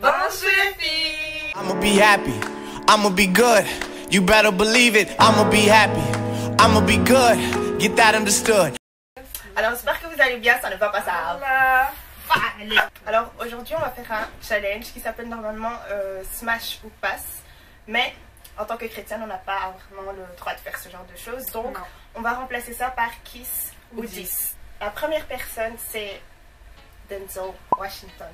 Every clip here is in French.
Bonjour filles I'ma be happy. I'ma be good. You better believe it. I'ma be happy. I'ma be good. Get that understood. Alors j'espère que vous allez bien, ça ne va pas ça. Allez. Alors aujourd'hui on va faire un challenge qui s'appelle normalement euh, Smash ou Pass. Mais en tant que chrétienne on n'a pas vraiment le droit de faire ce genre de choses. Donc Non. on va remplacer ça par Kiss ou Ou 10. La première personne c'est Denzel Washington.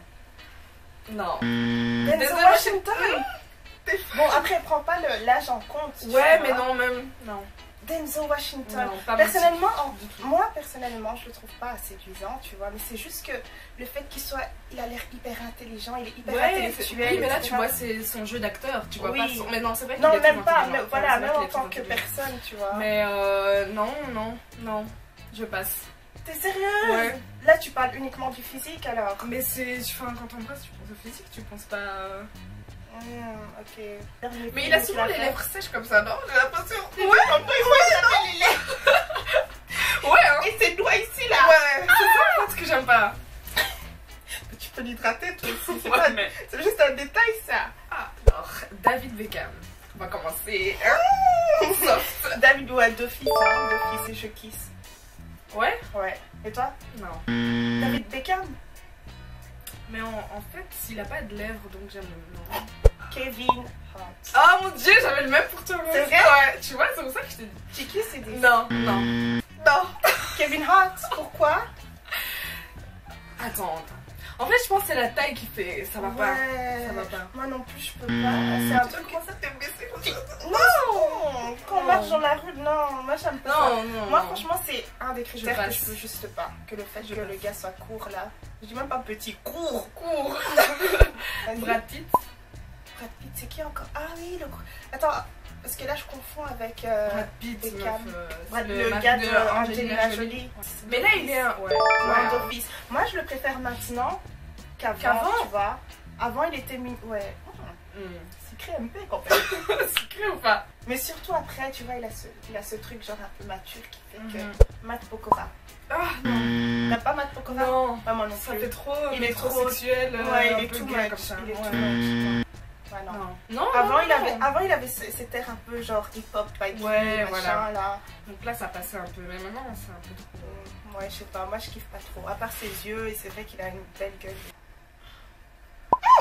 Non. Denzel Denzel Washington Bon après prends pas l'âge en compte. Ouais, mais non, même. Non. Denzel Washington. Non, pas personnellement, en- moi personnellement, je le trouve pas séduisant, tu vois. Mais c'est juste que le fait qu'il soit, il a l'air hyper intelligent, il est hyper Ouais, intellectuel. oui, mais là, etc. tu vois, c'est son jeu d'acteur. Tu vois Oui. pas son. Mais non, c'est vrai qu'il Non, même pas. mais voilà, même en tant que personne, tu vois. Mais euh, non, non, non. Je passe. T'es sérieux? Ouais. Là, tu parles uniquement du physique alors. Mais c'est. Enfin, quand on passe, tu penses au physique, tu penses pas. euh, Hmm, ok. Dernier Mais film il a souvent les lèvres sèches comme ça, non? J'ai l'impression. Ouais, il voit les lèvres. Ouais, hein Et ses doigts ici là. Ouais, c'est ça ce que j'aime pas. Tu peux l'hydrater toi aussi. C'est Ouais, mais- c'est juste un détail ça. Ah, alors, David Beckham. On va commencer. Soft. David ouais, d'office, hein. D'office et je kiss. Ouais Ouais. Et toi? Non. David Beckham Mais en, en fait, s'il a pas de lèvres, donc j'aime. Non. Kevin Hart. Oh mon dieu, j'avais le même pour toi. C'est vrai? Ouais, tu vois, c'est pour ça que je t'ai dit. Chiki, c'est des. Non, non. Non. Kevin Hart, pourquoi? Attends, attends. En fait, je pense que c'est la taille qui fait. Ça va pas. Ouais. Ça va pas. Moi non plus, je peux pas. C'est un truc. Comment ça t'es baissé Non Quand on marche dans la rue, non, moi j'aime pas ça. Non, non. Moi, franchement, c'est un des critères que passe. je peux juste pas. Que le fait Je que passe. le gars soit court là. Je dis même pas petit, court. court. Brad Pitt. Brad Pitt, c'est qui encore? Ah oui, le. Attends, parce que là je confonds avec. euh, Brad Pitt, Beckham. euh, c'est Brad- le, gars de de Angelina Jolie. Mais là, il est un. Ouais. Ouais, ouais. d'office. Moi, je le préfère maintenant qu'avant, Qu'avant tu vois. Avant, il était mis. Ouais. Hmm. Secret MP, quand même. Secret ou pas? Mais surtout après, tu vois, il a ce, il a ce truc genre un peu mature qui fait que. Matt Pokora. Ah non. T'as pas Matt Pokora Non. Pas moi non Ça plus. fait trop Il est trop- métrosexuel. euh, Ouais, il est gay much. comme ça. Il est much. Ouais, non. Non. Non, Avant, non, il avait, avant, il avait ce- cet air un peu genre hip-hop, Ouais, machin voilà. là. Donc là, ça passait un peu. Mais maintenant, c'est un peu trop. Hum, Ouais, je sais pas, moi je kiffe pas trop. À part ses yeux, et c'est vrai qu'il a une belle gueule.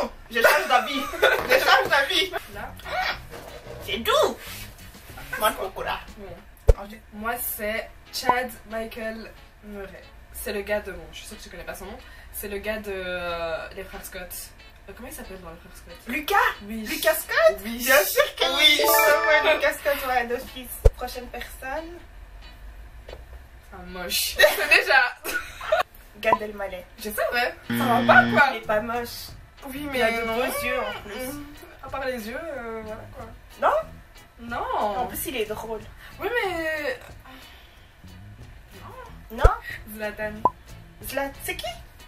Hum, Je change d'avis. Je change d'avis. Là, C'est doux. Pokora. bon. Moi, c'est Chad Michael Murray. C'est le gars de. Bon, je suis sûre que tu connais pas son nom. C'est le gars de euh, les frères Scott. Euh, comment il s'appelle dans les frères Scott? Lucas Oui. Lucas Scott Oui. Bien sûr que Oui. oui. Lucas Scott, ouais, d'office. Prochaine personne, Ah, moche. C'est déjà. Gad Elmaleh. Je savais. Ça va pas quoi Il est pas moche. Oui, Il mais a de non. beaux yeux en plus. Hum, À part les yeux, euh, voilà quoi. Non? Non. En plus, il est drôle. Oui, mais. Non? Zlatan. Zlat- C'est qui?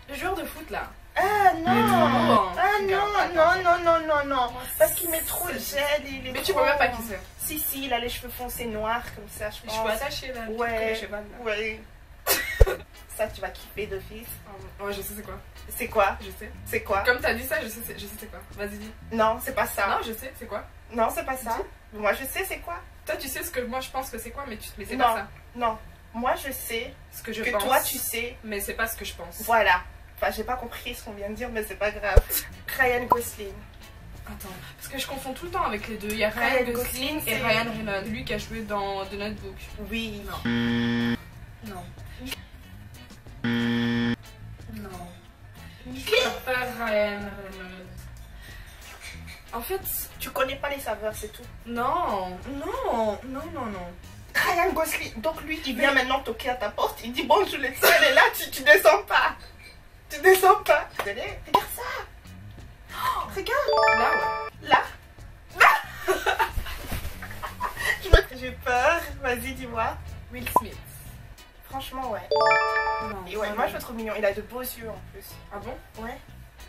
Le joueur de foot là. Ah non. Ah non, non, non, non, non, non. Parce qu'il met trop de gel, il est Mais tu vois même pas qui c'est. Si, si, il a les cheveux foncés noirs comme ça, je Je pense. suis attachée là. Ouais. Le cheval là. Ouais. ça, tu vas kiffer d'office. Pardon. Ouais, je sais c'est quoi. C'est quoi? Je sais. C'est quoi? Comme t'as dit ça, je sais, c'est- je sais c'est quoi. Vas-y dis. Non, c'est pas ça. Non, je sais c'est quoi? Non, c'est pas ça. Moi, je sais c'est quoi. Toi, tu sais ce que moi je pense que c'est quoi, mais, tu... mais c'est pas ça. Non. Moi, je sais Ce que je que pense. toi, tu sais. Mais c'est pas ce que je pense. Voilà. Enfin, j'ai pas compris ce qu'on vient de dire, mais c'est pas grave. Ryan Gosling. Attends, parce que je confonds tout le temps avec les deux. Il y a Ryan Ryan Gosling, Gosling et Ryan Reynolds, lui qui a joué dans The Notebook. Oui. Non. Non. Non. Je préfère Ryan Reynolds. En fait, Tu connais pas les saveurs, c'est tout. non, non, non, non, non. Ryan Gosling. Donc, lui, il vient maintenant toquer à ta porte. Il dit Bonjour, les elle est là, tu, tu descends pas. Tu descends pas. Regarde ça. Oh, regarde. Là, ouais. Là. Je J'ai peur. Vas-y, dis-moi. Will Smith. Franchement, ouais. Non. Et ouais, moi, je le trouve mignon. Il a de beaux yeux en plus. Ah bon? Ouais.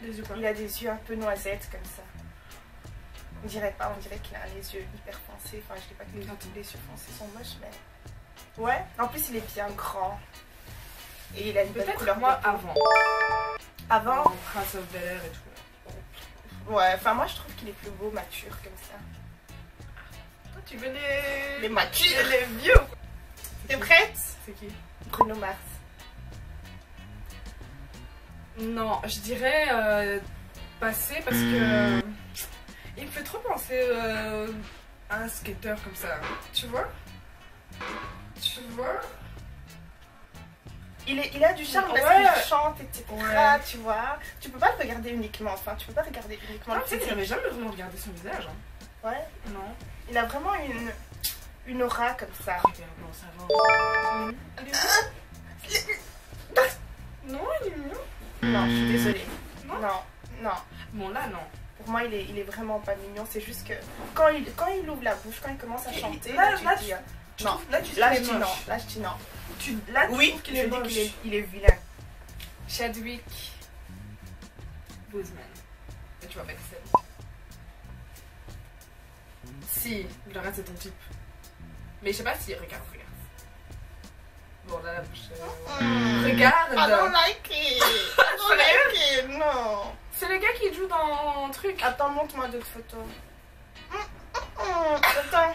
Yeux Il a des yeux un peu noisettes comme ça. On dirait pas, on dirait qu'il a les yeux hyper foncés. Enfin, je dis pas que les, les yeux foncés sont moches, mais. Ouais, en plus, il est bien grand. Et il a une belle couleur moi avant. Avant, Prince of Bel Air et tout. Ouais, enfin moi je trouve qu'il est plus beau mature comme ça. Toi, tu veux les. Les matures. Les vieux T'es prête C'est qui Bruno Mars. Non, je dirais euh, passer parce que. Il me fait trop penser euh, à un skater comme ça. Tu vois? Tu vois? Il, est, il a du charme parce Ouais. qu'il chante, etc. Ouais. Tu vois Tu peux pas le regarder uniquement, enfin tu peux pas regarder uniquement Non, le tu sais que physique. j'avais jamais vraiment regardé son visage. hein. Ouais. Non. Il a vraiment une, une aura comme ça. Regarde, non, ça va. Elle est mignon. Non, il est mignon. Non, je suis désolée. Non. Non, non. Bon, là, non. Pour moi, il est, il est vraiment pas mignon. C'est juste que quand il, quand il ouvre la bouche, quand il commence à chanter, là, là, tu là, dis, tu- Tu non. là, tu Là, je dis non. Là, je dis non. Tu, là, tu Oui, trouves qu'il je est dis moche. qu'il est, il est vilain. Chadwick Boseman. Et tu vois pas qui c'est. Si, le reste c'est ton type. Mais je sais pas si. Regarde, regarde. Bon, là, la bouche. euh, Mm. Regarde I don't like it. I don't like it. Non. C'est le gars qui joue dans un truc. Attends, montre-moi d'autres photos. Mm, mm, mm. Attends,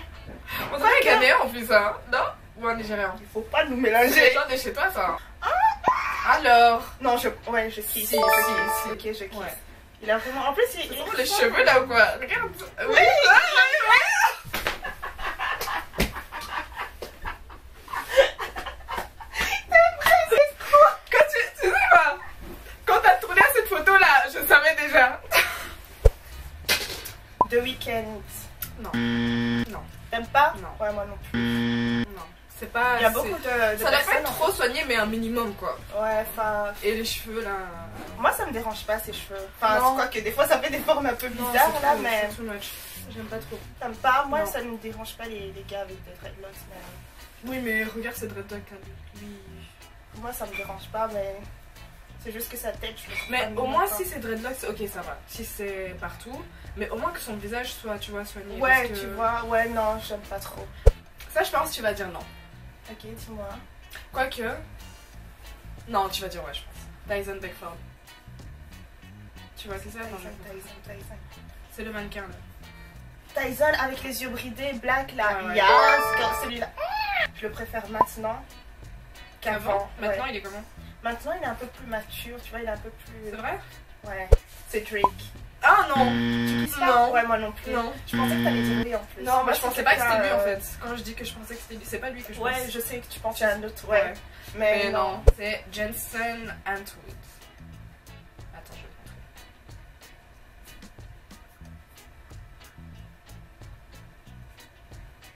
On dirait un Ghanéen en plus, hein. Non? Ou un Nigérian il faut pas nous C'est mélanger. genre de chez toi, ça. Alors? Non, je, ouais, je kiffe. Si, si. Ok, je kiffe. Ouais. Il a vraiment. En plus, il. C'est vraiment les cheveux là ou quoi? Regarde. Oui, Quand tu, tu sais quoi Quand t'as tourné à cette photo là, je savais déjà. The Weeknd. Non. Non. T'aimes pas Non. Ouais, moi non plus. Non. C'est pas. Il y a c'est- beaucoup de, de Ça doit pas personnes. être trop soigné, mais un minimum quoi. Ouais, enfin. Et les cheveux là. Moi, ça me dérange pas ces cheveux. Enfin, Non. quoi que des fois ça fait des formes un peu Non, bizarres c'est là, too- mais. J'aime pas trop. T'aimes pas Moi, Non. ça me dérange pas les, les gars avec des dreadlocks, mais. Oui, mais regarde cette dreadlock là. Lui. Moi, ça me dérange pas, mais. C'est juste que sa tête, je Mais au moins, si c'est dreadlock, c'est ok, ça va. Si c'est partout, mais au moins que son visage soit, tu vois, soigné. Ouais, parce que- tu vois, ouais, non, j'aime pas trop. Ça, je pense que tu vas dire non. Ok, dis-moi. Quoique. Non, tu vas dire ouais, je pense. Dyson Beckford. Tu vois, c'est ça je- Tyson, Tyson. C'est le mannequin là. Tyson avec les yeux bridés, black là, Ah ouais. yes, celui-là. Je le préfère maintenant Qu'avant. qu'avant. Maintenant, ouais. il est comment? Maintenant, il est un peu plus mature, tu vois, il est un peu plus. C'est vrai? Ouais, c'est Drake. Ah non Tu dis ça. Ouais, moi non plus. Non. Je pensais que t'allais dire lui en plus. Non, Moi, je c'est pensais pas que c'était lui en quelqu'un, fait. Quand je dis que je pensais que c'était lui, c'est pas lui que je euh, Ouais, pense. je sais que tu penses à un autre, ouais. Ouais. Mais, Mais non. non, c'est Jensen Antwood. Attends, je vais montrer.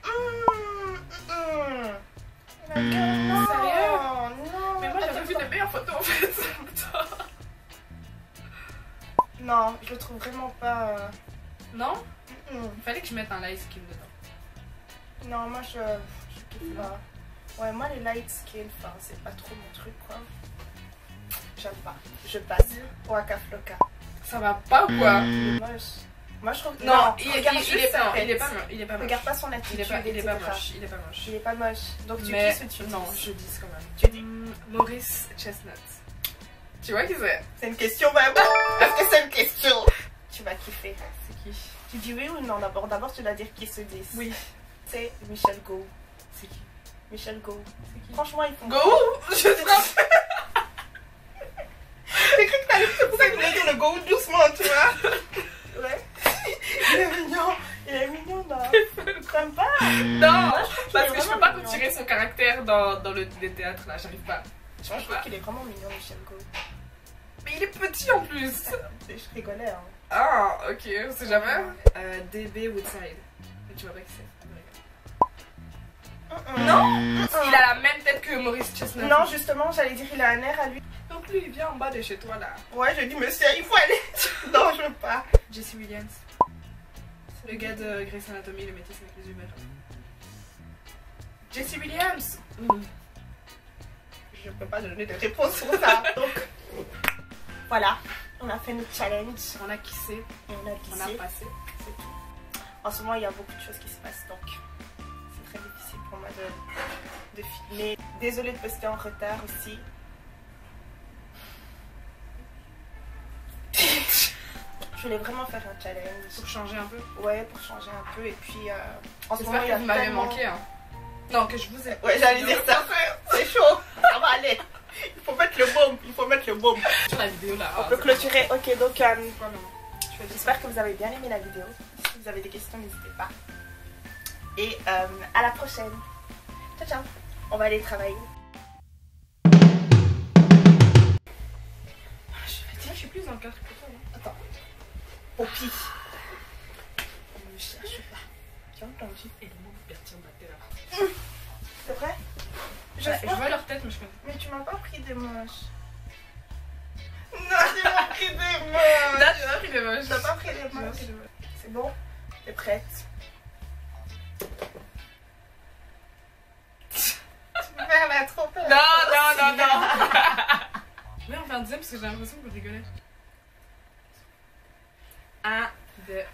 Hum, hum. Non, Sérieux? Non, Mais moi j'avais vu des meilleures photos en fait. Non, je le trouve vraiment pas. euh, non. Il fallait que je mette un light skin dedans. Non, moi je. Je kiffe pas. Ouais, moi les light skin, enfin, c'est pas trop mon truc quoi. J'aime pas. Je passe. Waka Flocka. Ça va pas ou quoi est moche. Moi je trouve que. Non, il, regarde il- il juste est sa pas, tête. il est pas, mo- il est pas moche. Regarde pas son attitude. Il est pas, il est pas etc. moche. Il est pas moche. Il est pas moche. Donc tu Mais dis ce que tu non, je dis quand même. Tu dis. Maurice Chestnut. Tu vois qui c'est C'est une question vraiment. Est-ce que c'est une question Tu vas kiffer. C'est qui? Tu dis oui ou non? D'abord D'abord tu dois dire qui se dit. Oui. C'est Michel Go. C'est qui? Michel Go. C'est qui? Franchement, ils font. Go? Je sais pas. J'ai cru que t'allais c'est pour ça que je voulais dire le go doucement, tu vois. Ouais. Il est mignon. Il est mignon, non? T'aimes pas? Non qu'il Parce que je peux pas mignon. son caractère dans, dans le les théâtres là, j'arrive pas. Je je trouve qu'il est vraiment mignon, Michel Go. Mais il est petit en plus Je rigolais, hein. Ah, ok, on sait jamais. Euh, DB Woodside. Mais tu vois pas qui c'est. Non Il a la même tête que Maurice Chestnut. Non, justement, j'allais dire, il a un air à lui. Donc lui, il vient en bas de chez toi là. Ouais, je dis, monsieur, il faut aller. non, je veux pas. Jesse Williams. C'est le gars de Grey's Anatomy, le métis avec les yeux. Jesse Williams Je peux pas donner de réponse sur ça. Donc, voilà. On a fait notre challenge. On a kissé, Et on a on a passé. En ce moment, il y a beaucoup de choses qui se passent, donc c'est très difficile pour moi de, de filmer. Désolée de poster en retard aussi. Je voulais vraiment faire un challenge. Pour changer un peu. Ouais, pour changer un peu. Et puis, euh, en ce moment, il y que m'avez manqué. Hein. Non, que je vous ai. Ouais, j'allais dire ça. C'est chaud. Ça va aller. Il faut mettre le baume. Il faut mettre le baume. Sur la vidéo là. On peut clôturer. Ok, donc, euh, Je j'espère que vous avez bien aimé la vidéo. Si vous avez des questions, n'hésitez pas. Et euh, à la prochaine. Ciao, ciao. On va aller travailler. Je suis fatiguée, je suis plus le cadre que toi. hein. Attends. Poppy. Ne me cherche pas. Tu as entendu Et le mot perturbateur. C'est vrai Je, vois leur tête, mais je connais. Mais tu m'as pas pris des moches. Non, tu m'as pris des moches. Là, j'ai pas pris des moches. T'as pas pris des moches. C'est bon T'es prête Tu me fais la trop peur. Non, non, non, non. Mais on fait un deuxième parce que j'ai l'impression que vous rigolez. Un, deux.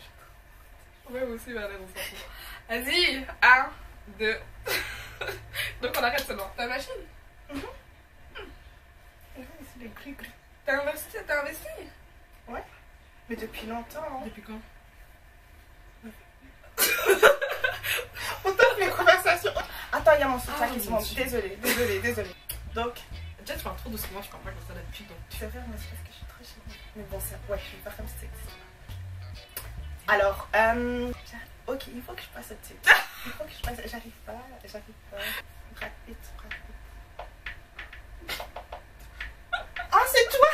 Ouais, vous aussi, on s'en fout. Vas-y, un, deux. Donc on arrête seulement. Ta machine C'est des gris gris. T'as investi T'as investi? Mais depuis longtemps. hein. Depuis quand? On tape les conversations. Attends, il y a mon soutien Ah, qui se mon monte. Désolée, désolée, désolée. Donc, Déjà, tu parles trop doucement, tu parles pas comme ça d'habitude. Donc... tu vas faire, mais c'est parce que je suis trop chérie. Mais bon, c'est. Ouais, je vais faire comme c'était. Alors, euh. Ok, il faut que je passe au-dessus. J'arrive pas, j'arrive pas. Brad Pitt. Oh, c'est toi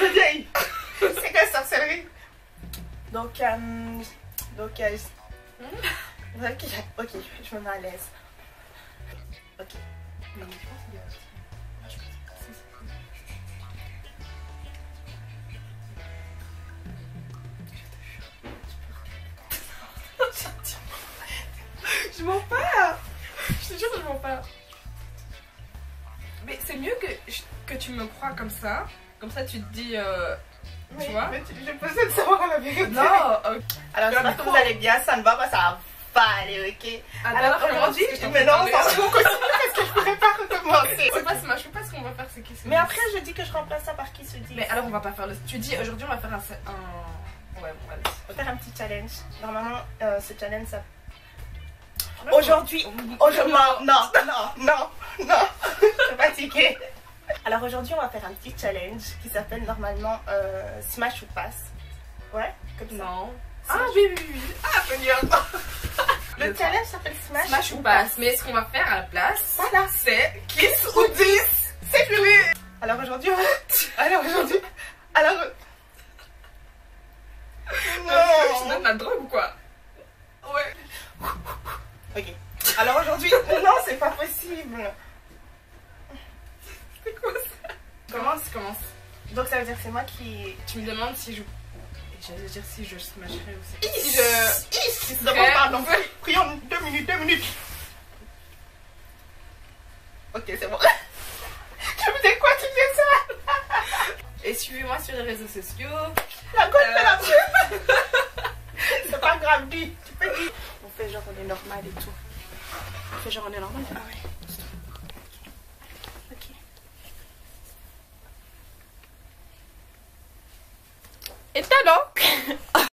Le vieille C'est quelle sorcellerie Donc, euh. Donc, euh. Ok, ok, je me mets à l'aise. Ok. Mais je pense Je mens pas Je te jure que je mens pas. Mais c'est mieux que, que tu me crois comme ça. Comme ça, tu te dis. Euh... Tu vois mais J'ai besoin de savoir la vérité. Non ok. Alors, j'espère que vous allez bien, ça ne va pas, ça va aller, ok Alors aujourd'hui, je mais non, on s'en fout, on continue parce que je pourrais pas recommencer. C'est pas Smash, je sais pas ce qu'on va faire, c'est qui se Mais après, je dis que je remplace ça par qui se dit. Mais alors, on va pas faire le. Tu dis aujourd'hui, on va faire un. un... Ouais, bon, allez. on va faire un petit challenge. Normalement, euh, ce challenge, ça. Aujourd'hui, aujourd'hui, non, non, non, non, non, je suis fatiguée. Alors aujourd'hui, on va faire un petit challenge qui s'appelle normalement euh, Smash ou Pass. Ouais, comme ça. Non. Ah oui, oui, oui. Ah, Seigneur. Le challenge s'appelle Smash, Smash ou passe. Mais ce qu'on va faire à la place, Voilà. c'est Kiss ou 10. C'est fini Alors aujourd'hui, on va... Alors aujourd'hui... Alors... Je Non donne la drogue ou quoi Ouais. Ok. Alors aujourd'hui... Non, c'est pas possible C'est quoi ça Commence, commence. Donc ça veut dire que c'est moi qui... Tu me demandes si je. J'allais dire si je smasherais aussi. Si je... Si je... Pardon. Prions deux minutes, deux minutes. Ok, c'est bon. Je me dis quoi, tu fais ça? Et suivez-moi sur les réseaux sociaux. La gauche Euh. fait la pub C'est pas grave, dis. Tu peux dire. On fait genre on est normal et tout. On fait genre on est normal. Ah ouais. Está, ¿no?